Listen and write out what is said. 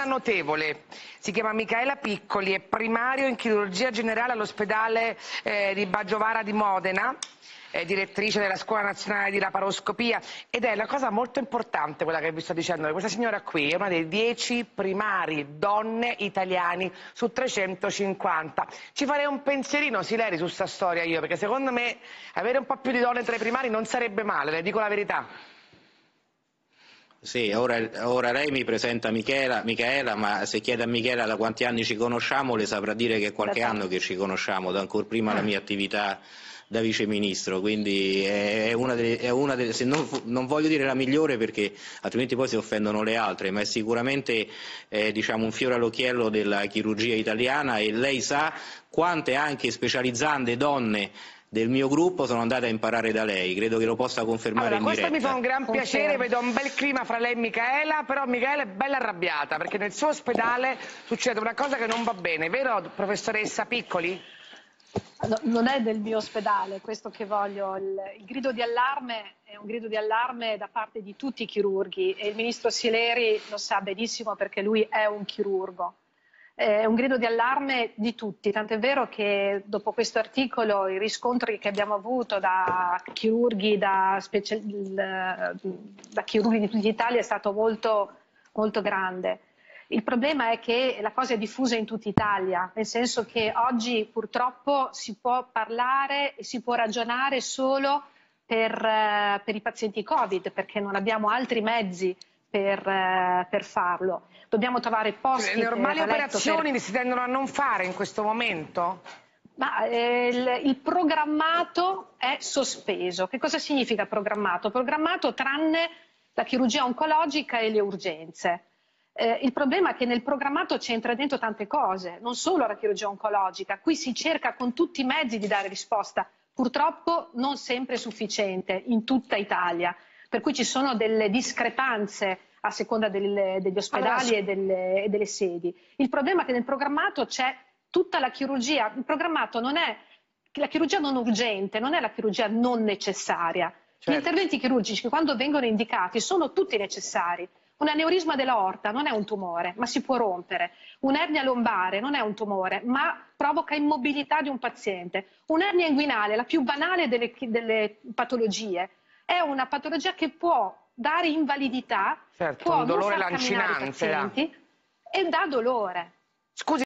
donna notevole, si chiama Michaela Piccoli, è primario in chirurgia generale all'ospedale eh, di Baggiovara di Modena, è direttrice della Scuola Nazionale di Laparoscopia ed è la cosa molto importante quella che vi sto dicendo, questa signora qui è una dei dieci primari donne italiani su 350. Ci farei un pensierino, Sileri, su questa storia io, perché secondo me avere un po' più di donne tra i primari non sarebbe male, le dico la verità. Sì, ora, ora, lei mi presenta Michela, Michaela, ma se chiede a Michela da quanti anni ci conosciamo, le saprà dire che è qualche anno che ci conosciamo, da ancora prima la mia attività da viceministro, quindi è una delle, è una delle se non, non, voglio dire la migliore perché altrimenti poi si offendono le altre, ma è sicuramente eh, diciamo, un fiore all'occhiello della chirurgia italiana e lei sa quante anche specializzande donne del mio gruppo sono andate a imparare da lei, credo che lo possa confermare allora, in diretta. Questo mi fa un gran piacere, vedo un bel clima fra lei e Michaela, però Michaela è bella arrabbiata perché nel suo ospedale succede una cosa che non va bene, vero professoressa Piccoli? No, non è del mio ospedale questo che voglio, il, il, grido di allarme è un grido di allarme da parte di tutti i chirurghi e il ministro Sileri lo sa benissimo perché lui è un chirurgo è un grido di allarme di tutti, tant'è vero che dopo questo articolo i riscontri che abbiamo avuto da chirurghi, da, specie, da chirurghi di tutta Italia è stato molto, molto grande. Il problema è che la cosa è diffusa in tutta Italia, nel senso che oggi purtroppo si può parlare e si può ragionare solo per, per i pazienti Covid, perché non abbiamo altri mezzi per, eh, per farlo. Dobbiamo trovare posti. Le normali operazioni per... si tendono a non fare in questo momento? Ma, eh, il, il, programmato è sospeso. Che cosa significa programmato? Programmato tranne la chirurgia oncologica e le urgenze. Eh, il problema è che nel programmato c'entra dentro tante cose, non solo la chirurgia oncologica. Qui si cerca con tutti i mezzi di dare risposta, purtroppo non sempre sufficiente in tutta Italia per cui ci sono delle discrepanze a seconda delle, degli ospedali allora, e, delle, e delle sedi. Il problema è che nel programmato c'è tutta la chirurgia, il programmato non è la chirurgia non urgente, non è la chirurgia non necessaria. Certo. Gli interventi chirurgici quando vengono indicati sono tutti necessari. Un aneurisma dell'orta non è un tumore, ma si può rompere. Un'ernia lombare non è un tumore, ma provoca immobilità di un paziente. Un'ernia inguinale, la più banale delle, delle patologie, è una patologia che può dare invalidità, certo, può un dolore lancinante e dà dolore. Scusi,